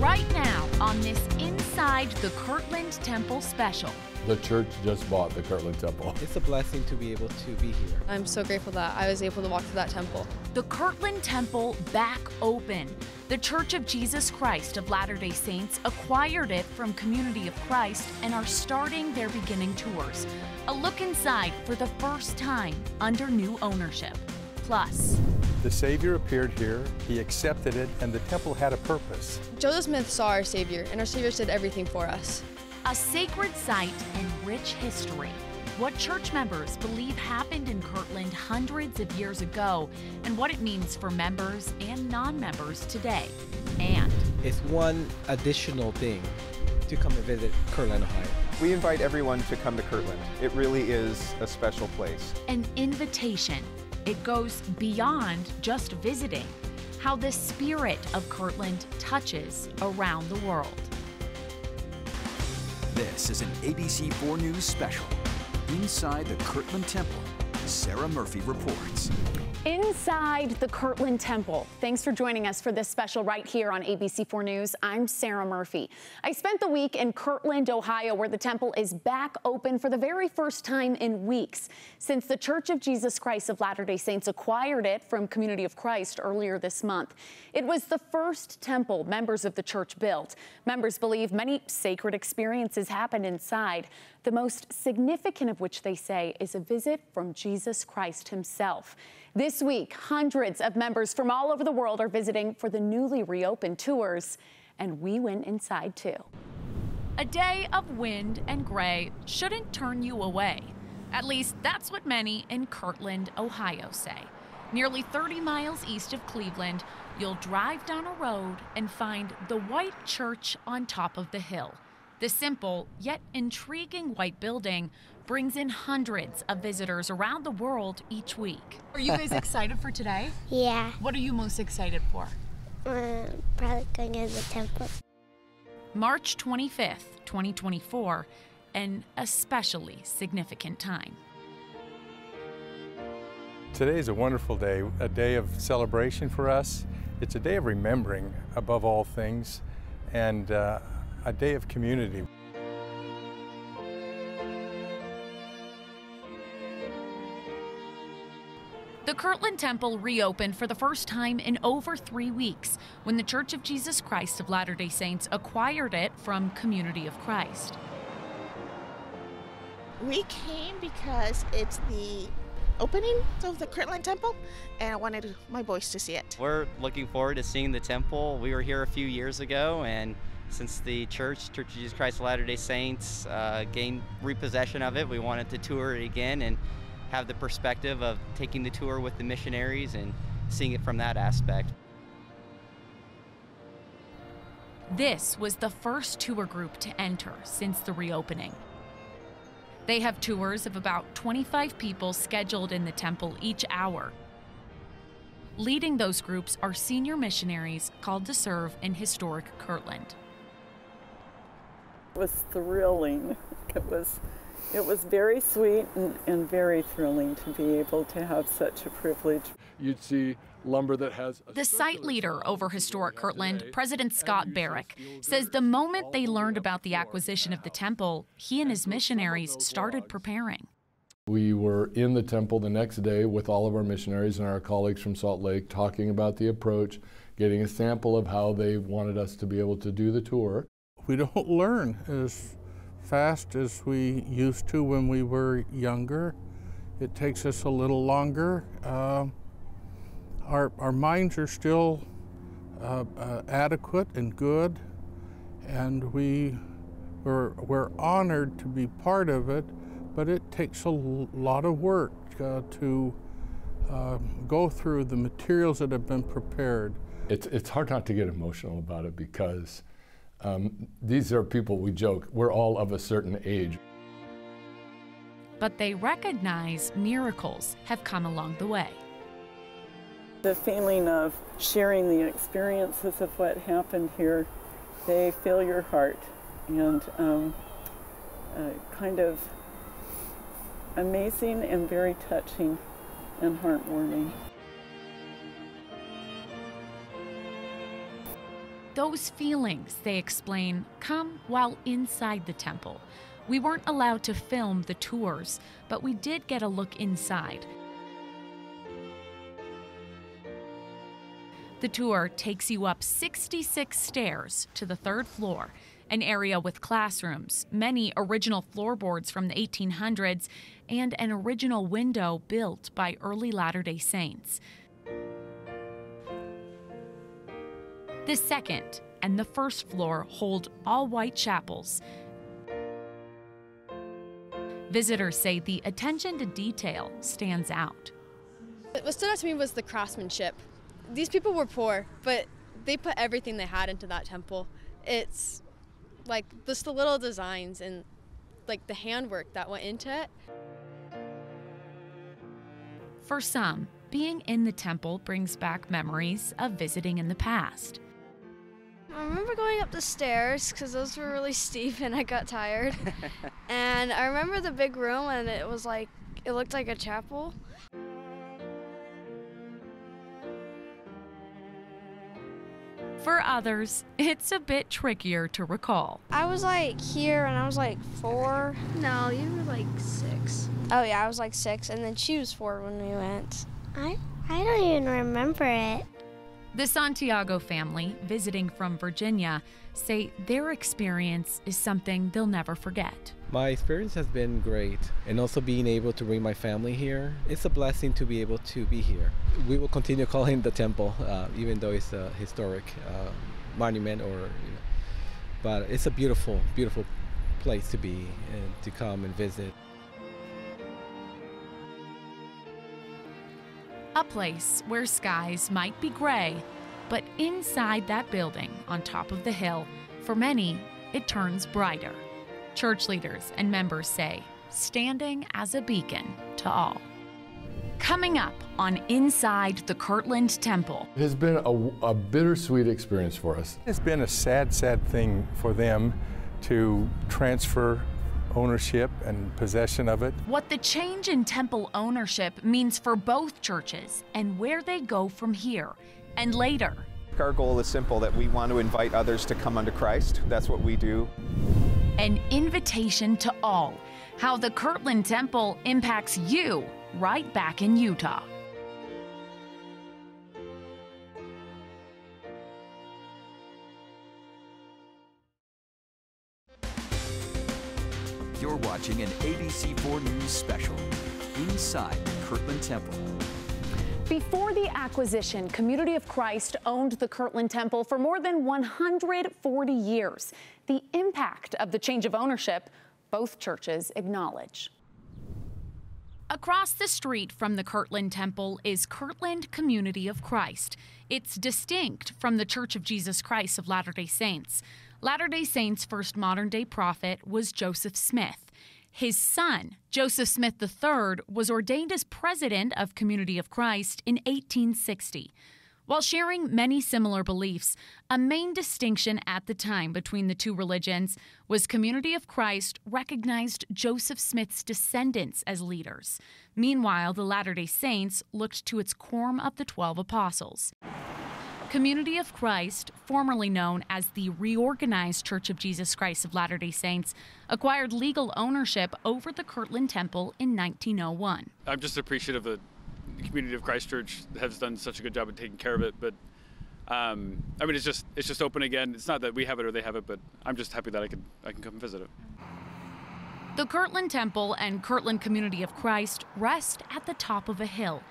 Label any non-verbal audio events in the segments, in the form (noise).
right now on this Inside the Kirtland Temple special. The church just bought the Kirtland Temple. (laughs) It's a blessing to be able to be here. I'm so grateful that I was able to walk to that temple. The Kirtland Temple back open. The Church of Jesus Christ of Latter day Saints acquired it from Community of Christ and are starting their beginning tours. A look inside for the first time under new ownership. Plus, The Savior appeared here, He accepted it, and the temple had a purpose. Joseph Smith saw our Savior, and our Savior did everything for us. a sacred site and rich history. What church members believe happened in Kirtland hundreds of years ago, and what it means for members and non members today. And It's one additional thing to come and visit Kirtland, Ohio. We invite everyone to come to Kirtland. It really is a special place. an invitation. It goes beyond just visiting, how the spirit of Kirtland touches around the world. This is an ABC 4 News special. Inside the Kirtland Temple, Sarah Murphy reports. Inside the Kirtland Temple. Thanks for joining us for this special right here on ABC4 News. I'm Sarah Murphy. I spent the week in Kirtland, Ohio, where the temple is back open for the very first time in weeks since the Church of Jesus Christ of Latter day Saints acquired it from Community of Christ earlier this month. It was the first temple members of the church built. Members believe many sacred experiences happened inside, the most significant of which they say is a visit from Jesus Christ himself. This week, hundreds of members from all over the world are visiting for the newly reopened tours, and we went inside too. A day of wind and gray shouldn't turn you away. At least that's what many in Kirtland, Ohio say. Nearly 30 miles east of Cleveland, you'll drive down a road and find the white church on top of the hill. The simple yet intriguing white building brings in hundreds of visitors around the world each week. Are you guys excited for today? (laughs) Yeah, What are you most excited for? uh, probably going to the temple. March 25th, 2024, an especially significant time. Today is a wonderful day, a day of celebration for us. It's a day of remembering above all things and uh, a day of community. The Kirtland Temple reopened for the first time in over three weeks when the Church of Jesus Christ of Latter day Saints acquired it from Community of Christ. We came because it's the opening of the Kirtland Temple, and I wanted my boys to see it. We're looking forward to seeing the temple. We were here a few years ago, and since the church, Church of Jesus Christ of Latter day Saints, uh, gained repossession of it, we wanted to tour it again and have the perspective of taking the tour with the missionaries and seeing it from that aspect. This was the first tour group to enter since the reopening. They have tours of about 25 people scheduled in the temple each hour. Leading those groups are senior missionaries called to serve in historic Kirtland. It was thrilling. (laughs) It was, it was very sweet and, and very thrilling to be able to have such a privilege. You'd see lumber that has a The site leader over Historic Kirtland, President Scott Barrick, says the moment they learned about the acquisition of the temple, he and his missionaries started preparing. We were in the temple the next day with all of our missionaries and our colleagues from Salt Lake talking about the approach, getting a sample of how they wanted us to be able to do the tour. We don't (laughs) learn as fast as we used to when we were younger. It takes us a little longer. Uh, our, our minds are still uh, uh, adequate and good, and we, we're, we're honored to be part of it, but it takes a lot of work uh, to uh, go through the materials that have been prepared. It's, it's hard not to get emotional about it because um, these are people we joke, we're all of a certain age. But they recognize miracles have come along the way. The feeling of sharing the experiences of what happened here, they fill your heart and um, uh, kind of amazing and very touching and heartwarming. Those feelings, they explain, come while inside the temple. We weren't allowed to film the tours, but we did get a look inside. The tour takes you up 66 stairs to the third floor, an area with classrooms, many original floorboards from the 1800s, and an original window built by early Latter day Saints. The second and the first floor hold all white chapels. Visitors say the attention to detail stands out. What stood out to me was the craftsmanship. These people were poor, but they put everything they had into that temple. It's like just the little designs and like the handwork that went into it. For some, being in the temple brings back memories of visiting in the past. I remember going up the stairs because those were really (laughs) steep and I got tired. (laughs) and I remember the big room and it was like, it looked like a chapel. For others, it's a bit trickier to recall. I was like here and I was like four. No, you were like six. Oh yeah, I was like six and then she was four when we went. I, I don't even remember it. The Santiago family, visiting from Virginia, say their experience is something they'll never forget. My experience has been great, and also being able to bring my family here. It's a blessing to be able to be here. We will continue calling the temple, uh, even though it's a historic uh, monument, or you know, but it's a beautiful, beautiful place to be and to come and visit. A place where skies might be gray, but inside that building on top of the hill, for many, it turns brighter. Church leaders and members say, standing as a beacon to all. Coming up on Inside the Kirtland Temple. It has been a, a bittersweet experience for us. It's been a sad, sad thing for them to transfer ownership and possession of it. What the change in temple ownership means for both churches and where they go from here and later. Our goal is simple that we want to invite others to come unto Christ. That's what we do. An invitation to all how the Kirtland Temple impacts you right back in Utah. Watching an ABC4 News special, Inside the Kirtland Temple. Before the acquisition, Community of Christ owned the Kirtland Temple for more than 140 years. The impact of the change of ownership, both churches acknowledge. Across the street from the Kirtland Temple is Kirtland Community of Christ. It's distinct from the Church of Jesus Christ of Latter day Saints. Latter day Saints' first modern day prophet was Joseph Smith. His son, Joseph Smith III, was ordained as president of Community of Christ in 1860. While sharing many similar beliefs, a main distinction at the time between the two religions was Community of Christ recognized Joseph Smith's descendants as leaders. Meanwhile, the Latter day Saints looked to its quorum of the 12 apostles. Community of Christ, formerly known as the Reorganized Church of Jesus Christ of Latter day Saints, acquired legal ownership over the Kirtland Temple in 1901. I'm just appreciative that the Community of Christ Church has done such a good job of taking care of it, but um, I mean, it's just it's just open again. It's not that we have it or they have it, but I'm just happy that I can I can come visit it. The Kirtland Temple and Kirtland Community of Christ rest at the top of a hill.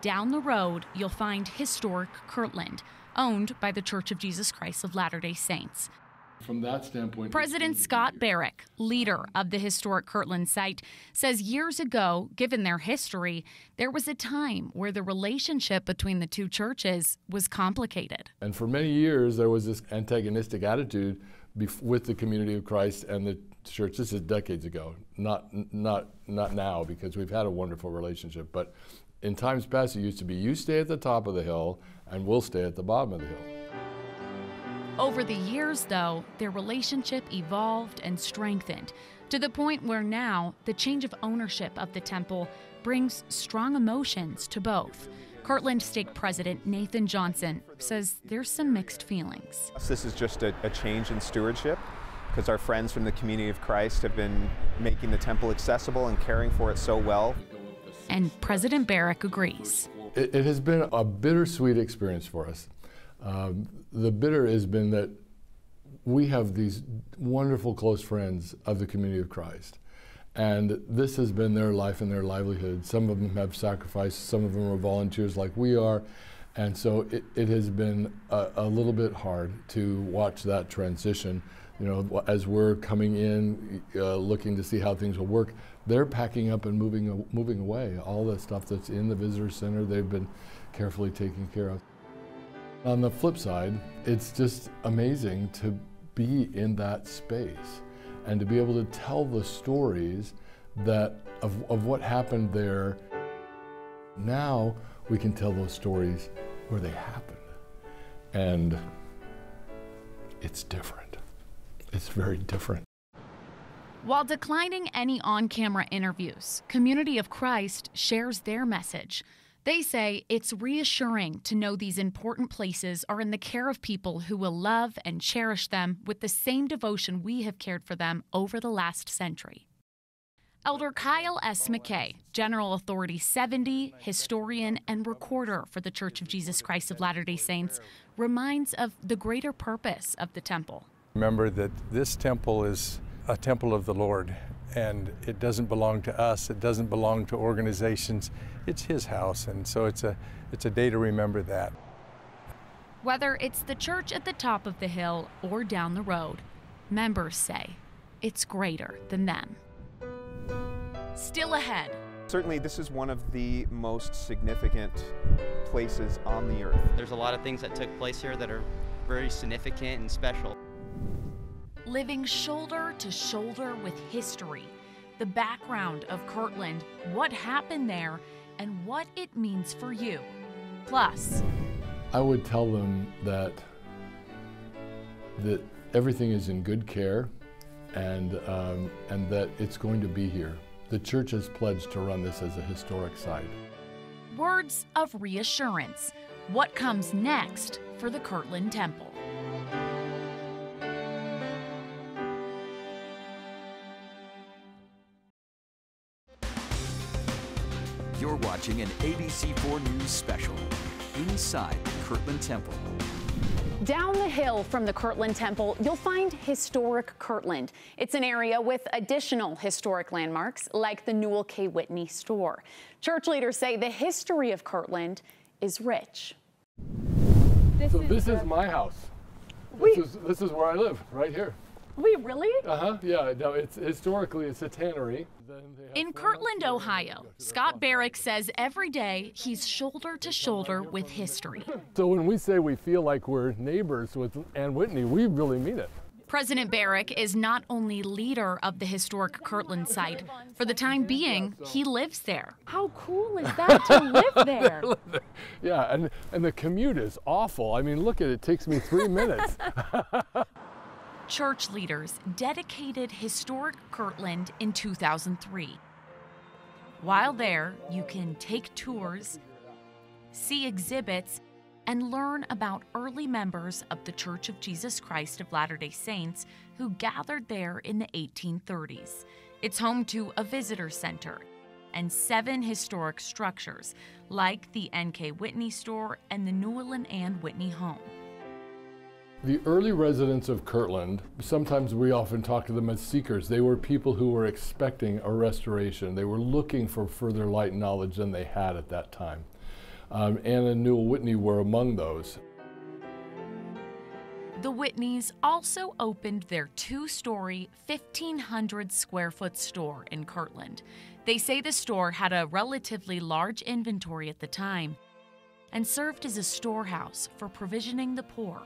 Down the road, you'll find historic Kirtland, owned by the Church of Jesus Christ of Latter day Saints. From that standpoint, President Scott Barrick, leader of the historic Kirtland site, says years ago, given their history, there was a time where the relationship between the two churches was complicated. And for many years, there was this antagonistic attitude bef- with the community of Christ and the church. This is decades ago, not not not now, because we've had a wonderful relationship. But in times past, it used to be you stay at the top of the hill, and we'll stay at the bottom of the hill. Over the years, though, their relationship evolved and strengthened to the point where now the change of ownership of the temple brings strong emotions to both. Kirtland Stake President Nathan Johnson says there's some mixed feelings. This is just a, a change in stewardship because our friends from the community of Christ have been making the temple accessible and caring for it so well. And President Barrick agrees. It, it has been a bittersweet experience for us. Um, the bitter has been that we have these wonderful close friends of the community of Christ. And this has been their life and their livelihood. Some of them have sacrificed, some of them are volunteers like we are. And so it, it has been a, a, little bit hard to watch that transition. You know, as we're coming in, uh, looking to see how things will work, they're packing up and moving, moving away. All the stuff that's in the visitor center, they've been carefully taken care of. On the flip side, it's just amazing to be in that space and to be able to tell the stories that of, of what happened there. Now we can tell those stories where they happened. And it's different. It's very different. While declining any on camera interviews, Community of Christ shares their message. They say it's reassuring to know these important places are in the care of people who will love and cherish them with the same devotion we have cared for them over the last century. Elder Kyle S. McKay, General Authority 70, historian, and recorder for the Church of Jesus Christ of Latter day Saints, reminds of the greater purpose of the temple. Remember that this temple is a temple of the Lord, and it doesn't belong to us, it doesn't belong to organizations. It's his house, and so it's a it's a day to remember that. Whether it's the church at the top of the hill or down the road, members say it's greater than them. Still ahead. Certainly, this is one of the most significant places on the earth. There's a lot of things that took place here that are very significant and special living shoulder to shoulder with history, the background of Kirtland, what happened there, and what it means for you. Plus, I would tell them that that everything is in good care, and um, and that it's going to be here. The church has pledged to run this as a historic site. Words of reassurance. What comes next for the Kirtland Temple? Watching an ABC4 News special inside the Kirtland Temple. Down the hill from the Kirtland Temple, you'll find historic Kirtland. It's an area with additional historic landmarks like the Newel K. Whitney store. Church leaders say the history of Kirtland is rich. This so is this is my house. This is, this is where I live, right here. Wait, really? Uh huh. Yeah. No, it's historically it's a tannery. In Kirtland, Ohio, Scott Barrick says every day he's shoulder to shoulder with history. (laughs) So when we say we feel like we're neighbors with Ann Whitney, we really mean it. President Barrick is not only leader of the historic Kirtland site, for the time being, he lives there. How cool is that to (laughs) (laughs) live there? yeah, and, and the commute is awful. I mean, look at it, it takes me three minutes. Church leaders dedicated historic Kirtland in 2003. While there, you can take tours, see exhibits, and learn about early members of the Church of Jesus Christ of Latter day Saints who gathered there in the 1830s. It's home to a visitor center and seven historic structures, like the N.K. Whitney store and the Newel and Whitney home. The early residents of Kirtland, sometimes we often talk to them as seekers. They were people who were expecting a restoration. They were looking for further light and knowledge than they had at that time. Um, Anna and Newel Whitney were among those. The Whitneys also opened their two story, 1,500 square foot store in Kirtland. They say the store had a relatively large inventory at the time and served as a storehouse for provisioning the poor.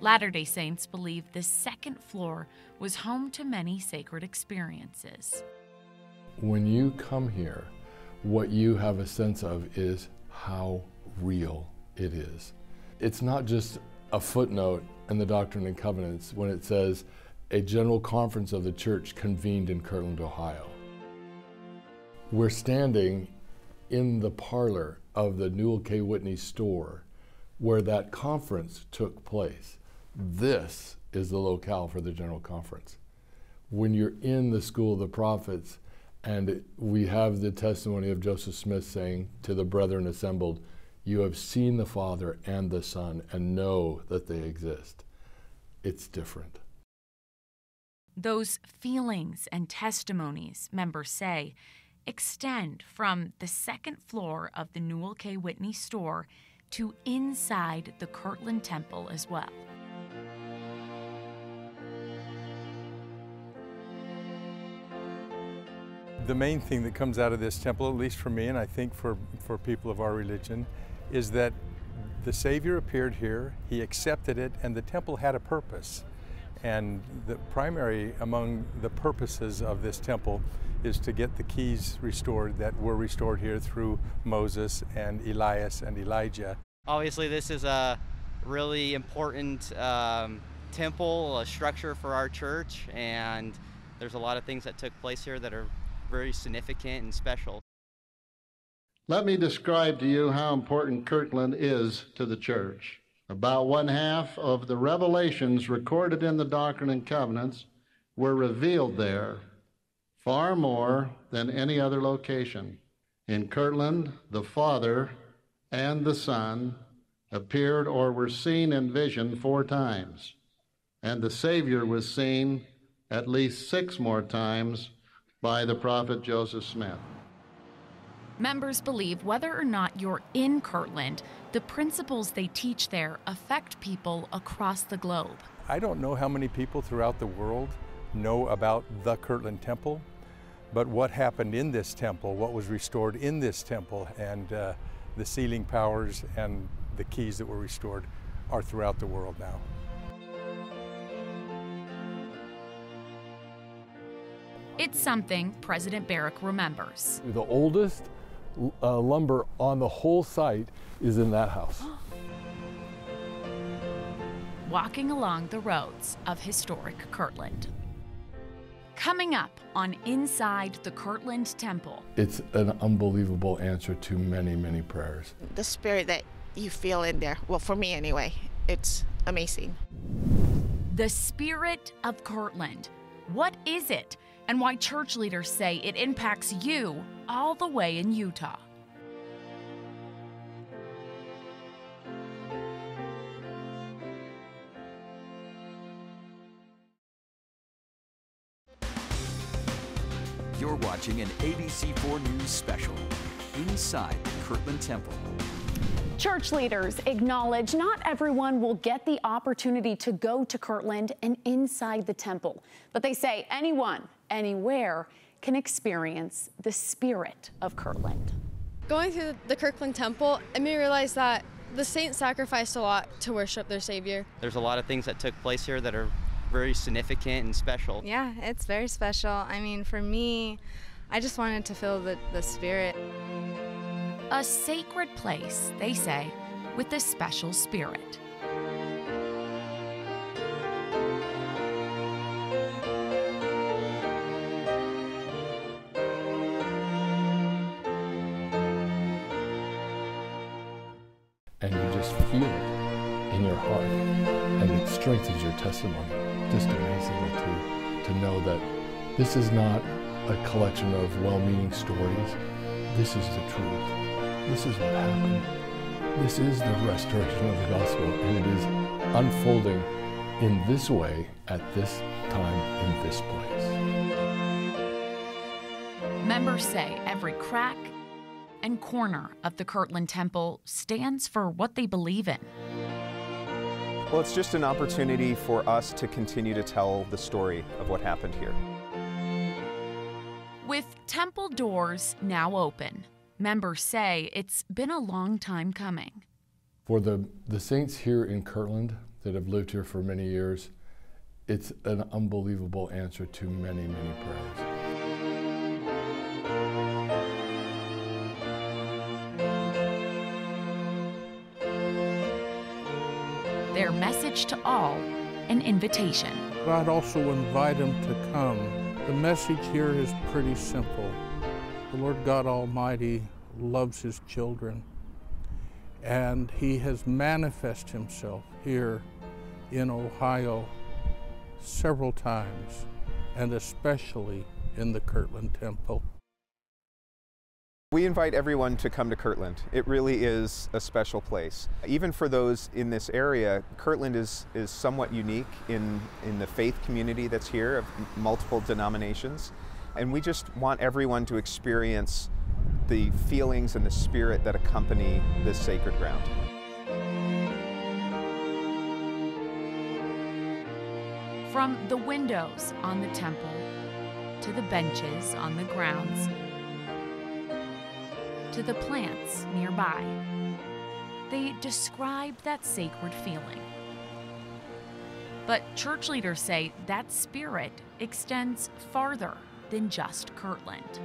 Latter day Saints believe the second floor was home to many sacred experiences. When you come here, what you have a sense of is how real it is. It's not just a footnote in the Doctrine and Covenants when it says a general conference of the church convened in Kirtland, Ohio. We're standing in the parlor of the Newel K. Whitney store where that conference took place. This is the locale for the General Conference. When you're in the School of the Prophets, and we have the testimony of Joseph Smith saying to the brethren assembled, You have seen the Father and the Son and know that they exist. It's different. Those feelings and testimonies, members say, extend from the second floor of the Newel K. Whitney store to inside the Kirtland Temple as well. The main thing that comes out of this temple, at least for me, and I think for, for people of our religion, is that the Savior appeared here, He accepted it, and the temple had a purpose. And the primary among the purposes of this temple is to get the keys restored that were restored here through Moses and Elias and Elijah. Obviously, this is a really important um, temple, a structure for our church, and there's a lot of things that took place here that are very significant and special. Let me describe to you how important Kirtland is to the church. About one half of the revelations recorded in the Doctrine and Covenants were revealed there, far more than any other location. In Kirtland, the Father and the Son appeared or were seen in vision four times, and the Savior was seen at least six more times by the prophet Joseph Smith. Members believe whether or not you're in Kirtland, the principles they teach there affect people across the globe. I don't know how many people throughout the world know about the Kirtland Temple, but what happened in this temple, what was restored in this temple, and uh, the sealing powers and the keys that were restored are throughout the world now. It's something President Barrick remembers. The oldest uh, lumber on the whole site is in that house. (gasps) Walking along the roads of historic Kirtland. Coming up on Inside the Kirtland Temple. It's an unbelievable answer to many, many prayers. The spirit that you feel in there, well, for me anyway, it's amazing. The Spirit of Kirtland. What is it? And why church leaders say it impacts you all the way in Utah. You're watching an ABC4 News special, Inside the Kirtland Temple. Church leaders acknowledge not everyone will get the opportunity to go to Kirtland and inside the temple. But they say anyone, anywhere, can experience the spirit of Kirtland. Going through the Kirtland Temple, it made me realize that the saints sacrificed a lot to worship their Savior. There's a lot of things that took place here that are very significant and special. Yeah, it's very special. I mean, for me, I just wanted to feel the, the spirit. A sacred place, they say, with a special spirit. And you just feel it in your heart. And it strengthens your testimony. Just amazing to, to know that this is not a collection of well-meaning stories. This is the truth. This is what happened. This is the restoration of the gospel. And it is unfolding in this way at this time in this place. Members say every crack and corner of the Kirtland Temple stands for what they believe in. Well, it's just an opportunity for us to continue to tell the story of what happened here. With temple doors now open, members say it's been a long time coming. For the, the saints here in Kirtland that have lived here for many years, it's an unbelievable answer to many, many prayers. To all an invitation. I'd also invite them to come. The message here is pretty simple. The Lord God Almighty loves his children. And he has manifested himself here in Ohio several times, and especially in the Kirtland Temple. We invite everyone to come to Kirtland. It really is a special place. Even for those in this area, Kirtland is, is somewhat unique in, in the faith community that's here of multiple denominations. And we just want everyone to experience the feelings and the spirit that accompany this sacred ground. From the windows on the temple to the benches on the grounds to the plants nearby, they describe that sacred feeling. But church leaders say that spirit extends farther than just Kirtland.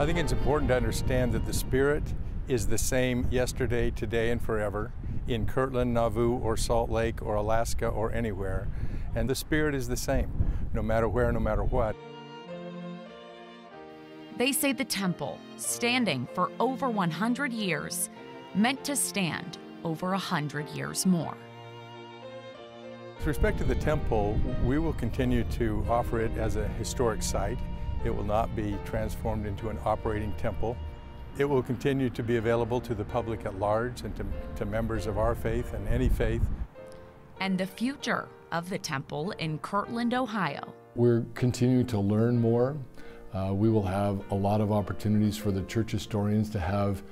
I think it's important to understand that the spirit is the same yesterday, today, and forever in Kirtland, Nauvoo, or Salt Lake, or Alaska, or anywhere. And the spirit is the same, no matter where, no matter what. They say the temple, standing for over 100 years, meant to stand over 100 years more. With respect to the temple, we will continue to offer it as a historic site. It will not be transformed into an operating temple. It will continue to be available to the public at large and to, to members of our faith and any faith. And the future of the temple in Kirtland, Ohio. We're continuing to learn more. Uh, we will have a lot of opportunities for the church historians to have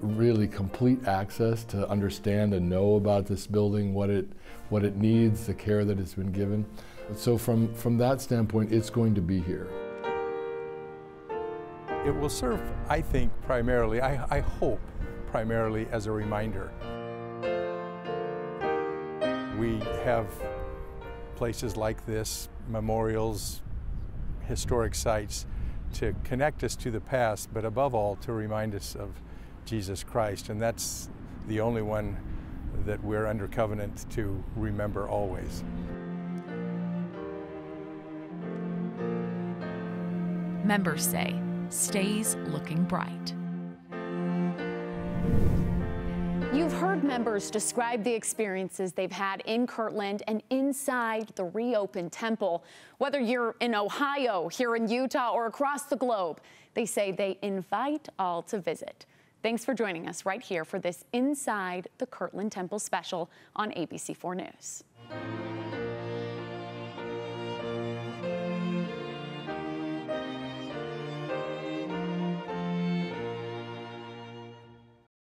really complete access to understand and know about this building, what it, what it needs, the care that it's been given. So from, from that standpoint, it's going to be here. It will serve, I think, primarily, I, I hope, primarily as a reminder. We have places like this, memorials, historic sites, to connect us to the past, but above all, to remind us of Jesus Christ. And that's the only one that we're under covenant to remember always. Members say stays looking bright. You've heard members describe the experiences they've had in Kirtland and inside the reopened temple. Whether you're in Ohio, here in Utah, or across the globe, they say they invite all to visit. Thanks for joining us right here for this Inside the Kirtland Temple special on ABC4 News.